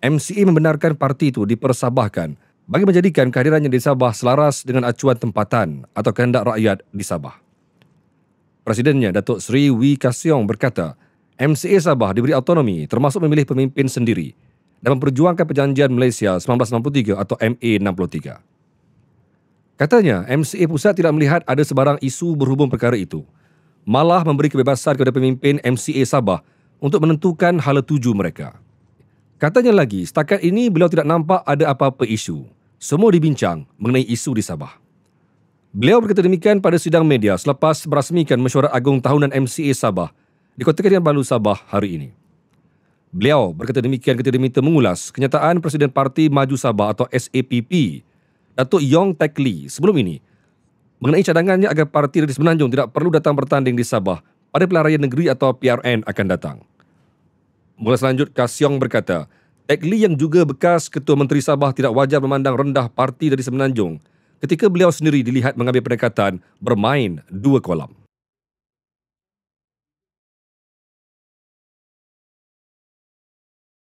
MCA membenarkan parti itu dipersabahkan bagi menjadikan kehadirannya di Sabah selaras dengan acuan tempatan atau kehendak rakyat di Sabah. Presidennya Datuk Seri Wee Kasyong berkata, MCA Sabah diberi autonomi termasuk memilih pemimpin sendiri dan memperjuangkan perjanjian Malaysia 1993 atau MA 63. Katanya, MCA Pusat tidak melihat ada sebarang isu berhubung perkara itu. Malah memberi kebebasan kepada pemimpin MCA Sabah untuk menentukan hala tuju mereka. Katanya lagi, setakat ini beliau tidak nampak ada apa-apa isu. Semua dibincang mengenai isu di Sabah. Beliau berkata demikian pada sidang media selepas merasmikan mesyuarat agung tahunan MCA Sabah di Kota Kinabalu Sabah hari ini. Beliau berkata demikian ketika diminta mengulas kenyataan Presiden Parti Maju Sabah atau SAPP Datuk Yong Tek Lee sebelum ini mengenai cadangannya agar parti dari Semenanjung tidak perlu datang bertanding di Sabah pada raya negeri atau PRN akan datang. Mula selanjut, Kasyong berkata, Tek Lee yang juga bekas Ketua Menteri Sabah tidak wajar memandang rendah parti dari Semenanjung ketika beliau sendiri dilihat mengambil pendekatan bermain dua kolam.